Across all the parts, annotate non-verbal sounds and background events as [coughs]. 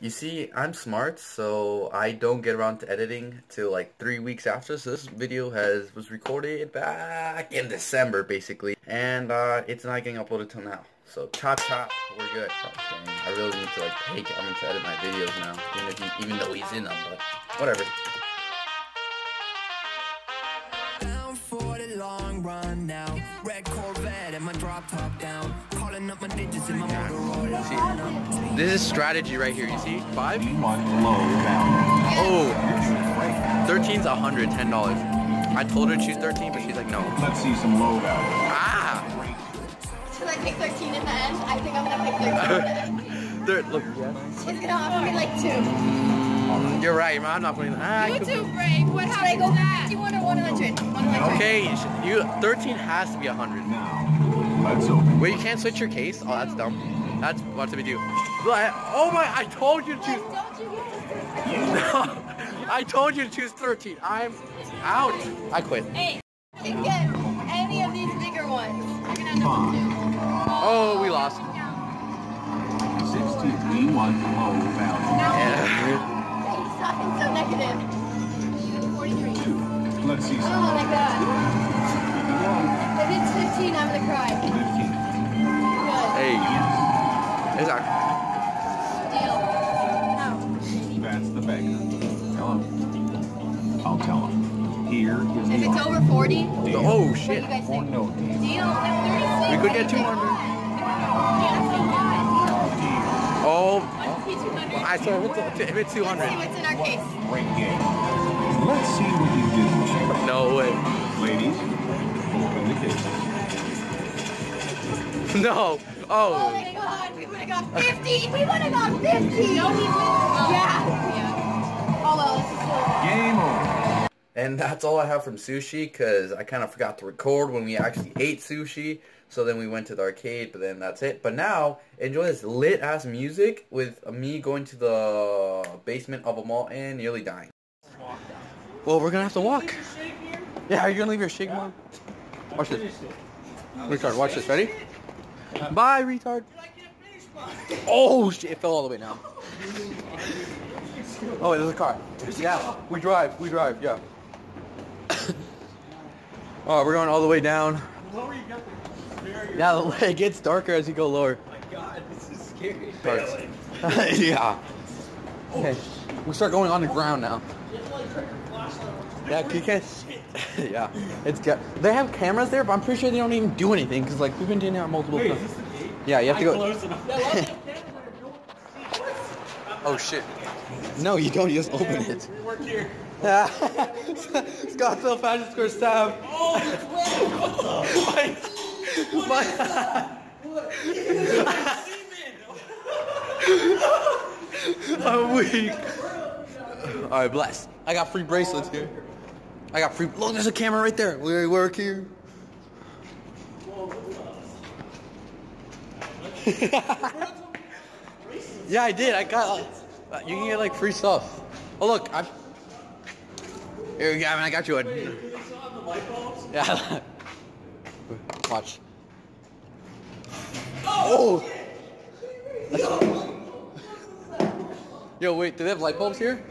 You see, I'm smart, so I don't get around to editing till like three weeks after. So this video has was recorded back in December, basically, and uh, it's not getting uploaded till now. So chop chop, we're good. I really need to like pay Calvin to edit my videos now, even if he, even though he's in them, but whatever. Down for the long run now. Red Corvette and my drop top down. Calling up my digits in my Motorola. This is strategy right here. You see, five. You want low value. Oh, 13's a hundred, ten dollars. I told her to choose 13, but she's like, no. Let's see some low value. Ah! Should I pick 13 in the end? I think I'm gonna pick 13 in the end. There, look, It's gonna have to be like two. you're right, man. I'm not putting. Ah, I You could- too brave. What Should I happened go to that? 51 or 100? 100. Okay, you should- you 13 has to be 100. Now, let's open. Wait, you can't switch your case? Oh, that's dumb. That's what we do? But, oh my! I told you to choose. Don't you get I told you to choose 13. I'm out. I quit. Hey, you can get any of these bigger ones. You're gonna end up two. Oh, we lost. 16. We want low value. Yeah. It's so, so negative. 43. Let's see Oh my god. If it's 15, I'm gonna cry. 15. Good. Hey, Yes. is that? Deal. No. That's the beggar. Tell him. I'll tell him. Here is If the it's over 40, what Deal Oh do you shit. guys think? no deal. Deal. Like 36. We could get 200. Oh, I saw if it's, if it's Let's see 200. what's in our case. Great game. Let's see what you do. No way. Ladies, open the case. [laughs] No. Oh Oh. my god, we would have got 50! We would have got 50! No, we would Yeah. Yeah. Oh well, this is still... Game over. And that's all I have from sushi because I kind of forgot to record when we actually ate sushi. So then we went to the arcade, but then that's it. But now, enjoy this lit ass music with me going to the basement of a mall and nearly dying. Well, we're gonna have to walk. Yeah, are you gonna leave your shake, mom? Watch this. Retard, watch this. Ready? Bye, retard. Oh shit! It fell all the way down. Oh, wait, there's a car. Yeah, we drive. We drive. Yeah. [coughs] oh, we're going all the way down. Yeah, it gets darker as you go lower. My God, this is scary. [laughs] yeah. Oh, okay, we start going on the ground now. Yeah, you [laughs] can't. yeah, it's ga- they have cameras there, but I'm pretty sure they don't even do anything because like we've been doing that multiple times. Yeah, you have to go. oh shit! No, you don't. You just open it. Work here. [laughs] Scottsdale Fashion Square staff. Oh my, [laughs] I'm weak. All right, bless. I got free bracelets here. I got free. Look, there's a camera right there. We work here. [laughs] yeah, I did. I got. Uh, you can get like free stuff. Oh look, I. Here, Gavin, I mean, I got you a. [laughs] Yeah. Watch. Oh. Yo, wait, do they have light bulbs here?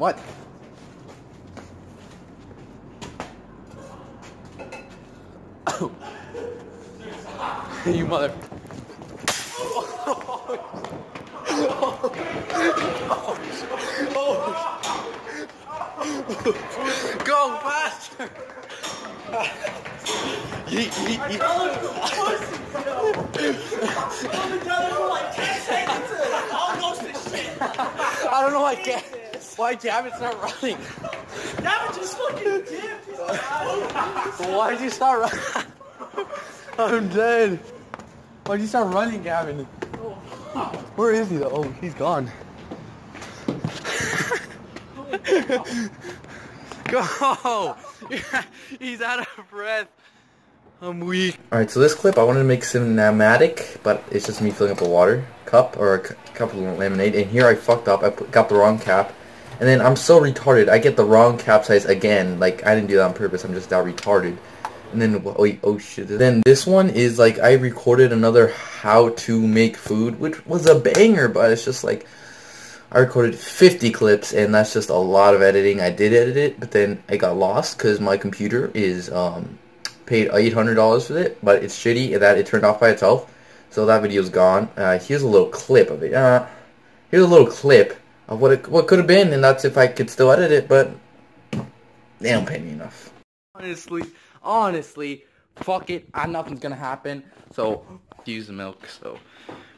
What? [coughs] you mother. Go faster! Yeet, yeet, yeet. I don't know why Gavin, why Gavin's not running. Gavin just fucking dipped. Why did you start running? I'm dead. Why did you start running, Gavin? Where is he though? Oh, he's gone. [laughs] Go! Yeah, [laughs] he's out of breath. I'm weak. Alright, so this clip I wanted to make cinematic, but it's just me filling up a water cup or a cu- cup of lemonade. And here I fucked up. I put, got the wrong cap. And then I'm so retarded. I get the wrong cap size again. Like, I didn't do that on purpose. I'm just that retarded. And then wait, oh shit. Then this one is like I recorded another how to make food, which was a banger, but it's just like I recorded 50 clips, and that's just a lot of editing. I did edit it, but then it got lost because my computer is um, paid $800 for it, but it's shitty that it turned off by itself. So that video's gone. Uh, here's a little clip of it. Uh, here's a little clip of what it what could have been, and that's if I could still edit it, but they don't pay me enough. Honestly, honestly, fuck it. I, nothing's gonna happen. So use the milk. So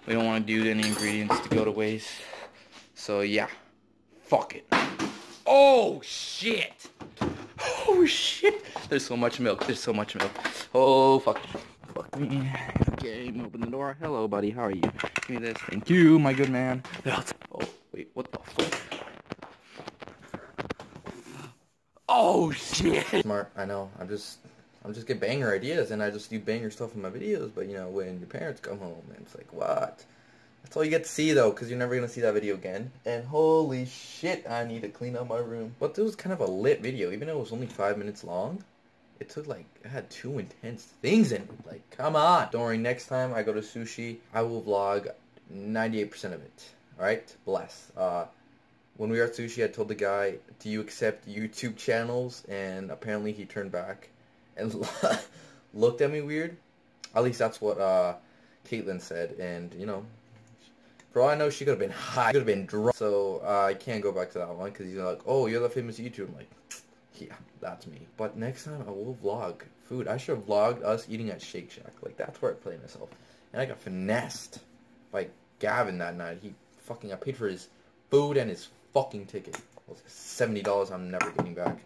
we don't want to do any ingredients to go to waste. So yeah, fuck it. Oh shit! Oh shit! There's so much milk. There's so much milk. Oh fuck. Fuck me. Okay, open the door. Hello, buddy. How are you? Give me this. Thank you, my good man. Wait, what the fuck? Oh shit! Smart. I know. I'm just. I'm just get banger ideas, and I just do banger stuff in my videos. But you know, when your parents come home, and it's like, what? That's all you get to see though, because you're never gonna see that video again. And holy shit, I need to clean up my room. But this was kind of a lit video, even though it was only five minutes long. It took like it had two intense things in it. Like, come on. Don't worry. Next time I go to sushi, I will vlog 98% of it. All right. Bless. Uh, when we were at sushi, I told the guy, "Do you accept YouTube channels?" And apparently he turned back and [laughs] looked at me weird. At least that's what uh, Caitlin said. And you know, for all I know, she could have been high, could have been drunk. So uh, I can't go back to that one because he's like, "Oh, you're the famous YouTuber." I'm like, [tsk] "Yeah, that's me." But next time I will vlog food. I should have vlogged us eating at Shake Shack. Like that's where I play myself. And I got finessed by Gavin that night. He fucking I paid for his food and his fucking ticket. Seventy dollars. I'm never getting back.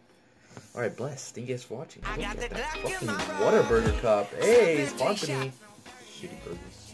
All right, bless. Thank you guys for watching. Look at that fucking Whataburger cup. Hey, sponsor me. Shitty burgers.